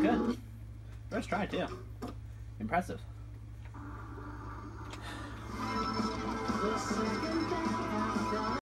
good. First try, too. Impressive.